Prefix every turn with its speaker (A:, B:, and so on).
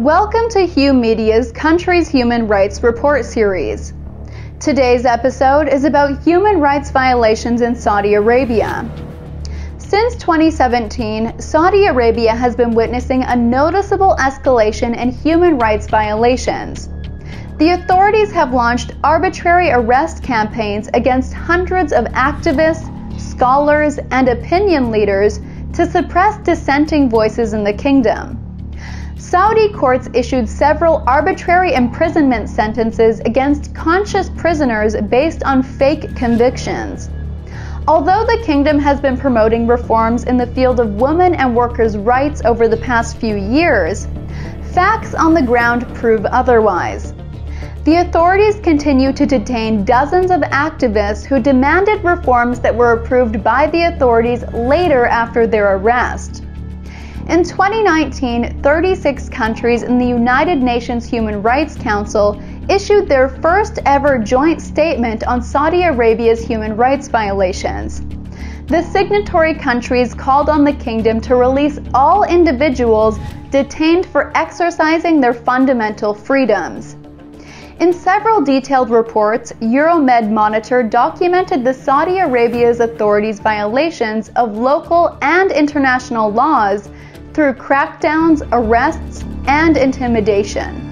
A: Welcome to HuMedia's Country's Human Rights Report series. Today's episode is about human rights violations in Saudi Arabia. Since 2017, Saudi Arabia has been witnessing a noticeable escalation in human rights violations. The authorities have launched arbitrary arrest campaigns against hundreds of activists, scholars, and opinion leaders to suppress dissenting voices in the kingdom. Saudi courts issued several arbitrary imprisonment sentences against conscious prisoners based on fake convictions. Although the kingdom has been promoting reforms in the field of women and workers' rights over the past few years, facts on the ground prove otherwise. The authorities continue to detain dozens of activists who demanded reforms that were approved by the authorities later after their arrest. In 2019, 36 countries in the United Nations Human Rights Council issued their first ever joint statement on Saudi Arabia's human rights violations. The signatory countries called on the kingdom to release all individuals detained for exercising their fundamental freedoms. In several detailed reports, Euromed Monitor documented the Saudi Arabia's authorities' violations of local and international laws through crackdowns, arrests, and intimidation.